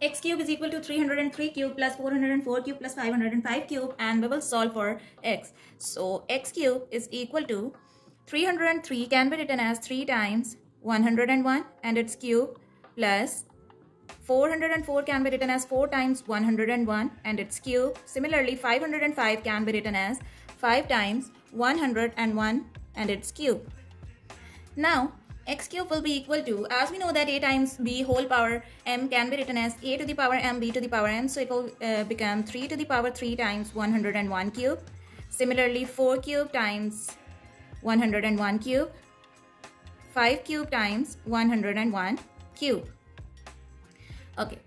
x cube is equal to 303 cube plus 404 cube plus 505 cube and we will solve for x. So x cube is equal to 303 can be written as 3 times 101 and its cube plus 404 can be written as 4 times 101 and its cube. Similarly 505 can be written as 5 times 101 and its cube. Now x cube will be equal to, as we know that a times b whole power m can be written as a to the power m, b to the power m. So it will uh, become 3 to the power 3 times 101 cube. Similarly, 4 cube times 101 cube. 5 cube times 101 cube. Okay.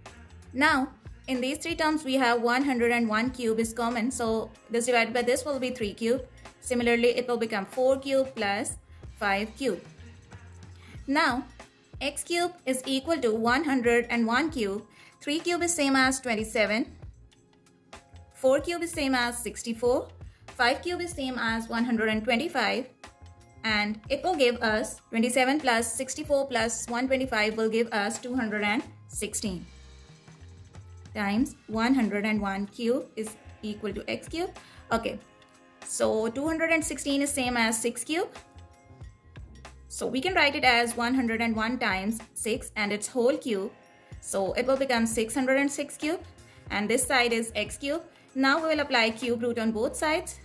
Now, in these three terms, we have 101 cube is common. So this divided by this will be 3 cube. Similarly, it will become 4 cube plus 5 cube. Now, x cube is equal to 101 cube. 3 cube is same as 27. 4 cube is same as 64. 5 cube is same as 125. And it will give us 27 plus 64 plus 125 will give us 216 times 101 cube is equal to x cube. Okay, so 216 is same as 6 cube so we can write it as 101 times 6 and its whole cube. So it will become 606 cube and this side is x cube. Now we will apply cube root on both sides.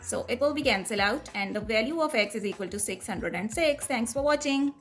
So it will be cancel out and the value of x is equal to 606. Thanks for watching.